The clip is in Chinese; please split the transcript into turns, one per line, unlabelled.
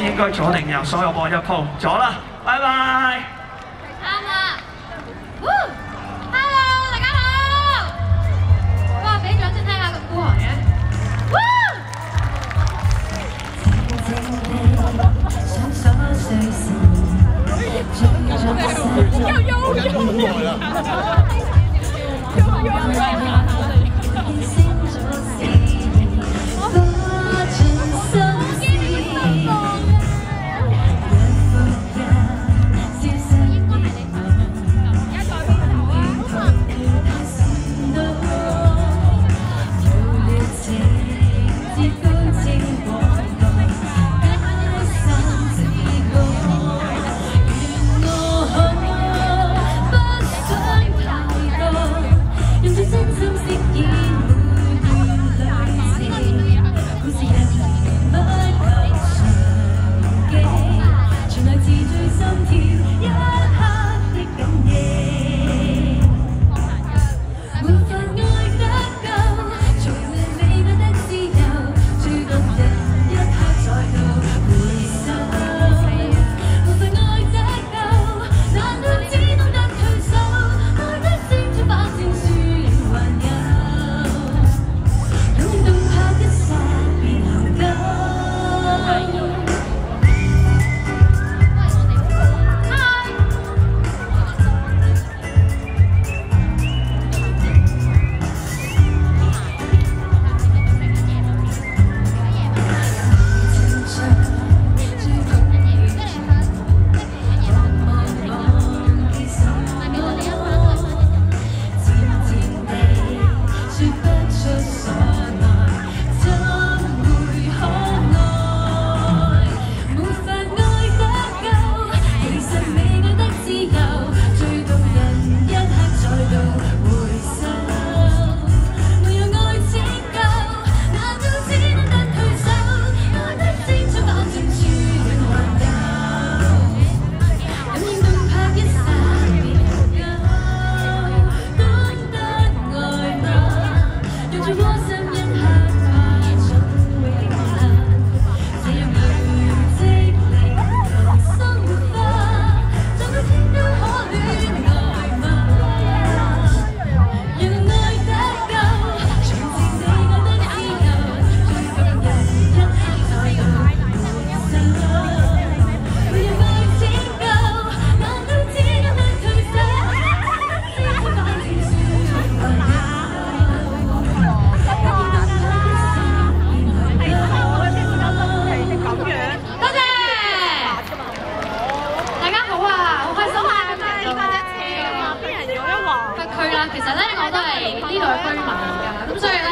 应该左定右，所有波一铺左啦，拜拜。
哈啦，Hello 大家好，哇，俾掌声睇下个孤寒嘅。
又
有，又又，又有。
Thank you. 其实咧我都系呢度嘅居民噶咁所以咧